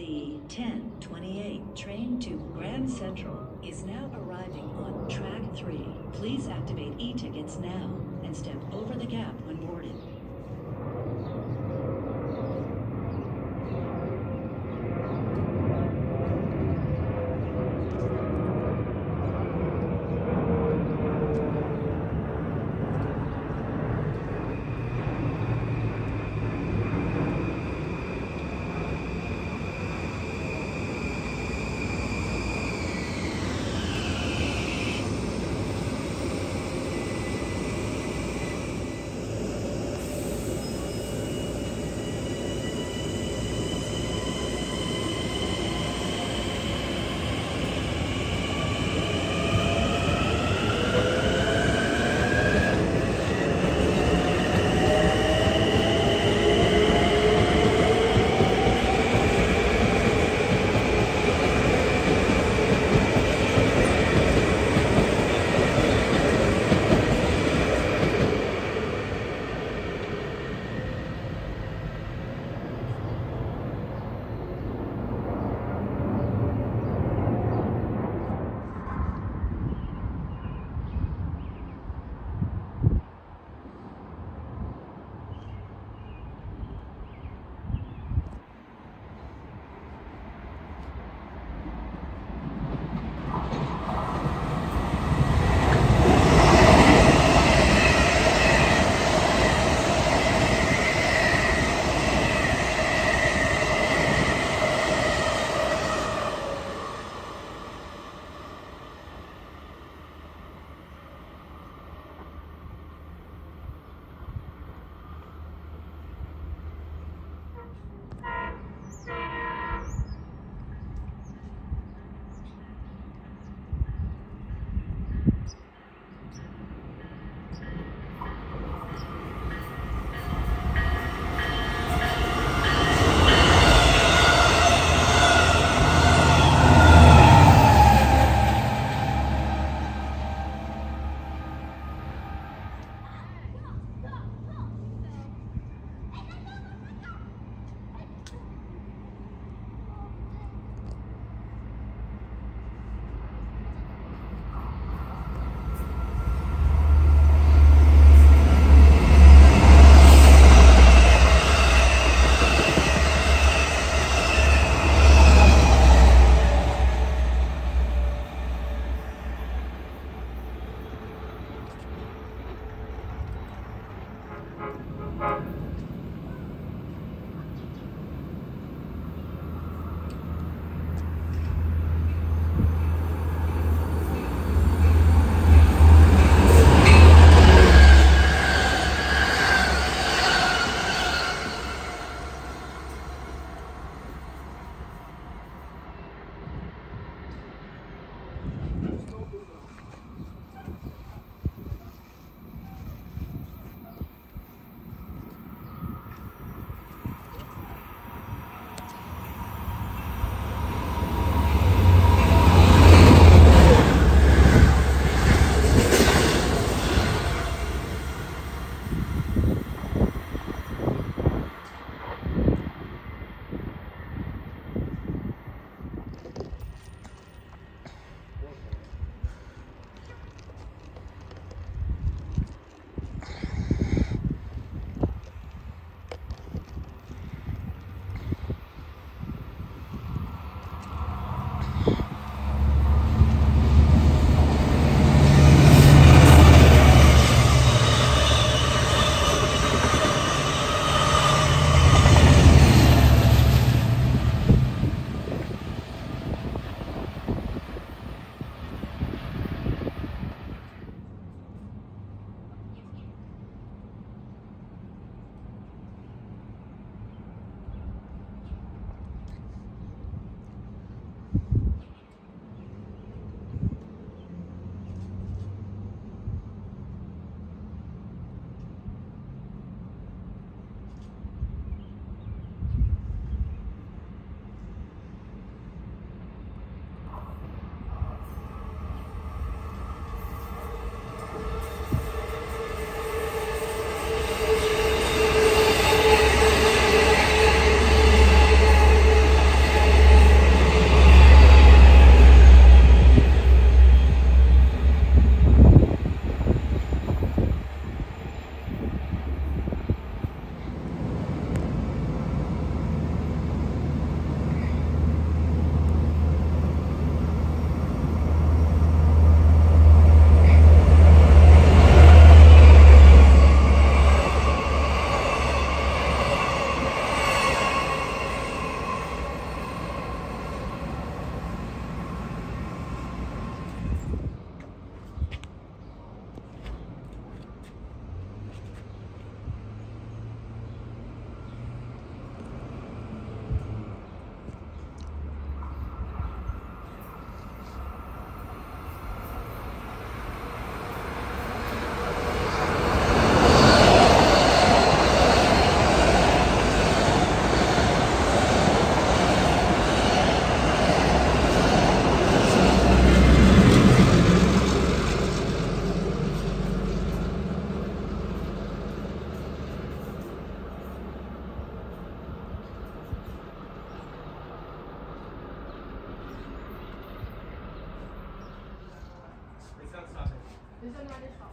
The 1028 train to Grand Central is now arriving on track 3. Please activate e-tickets now and step over the gap when boarded. 你说哪里好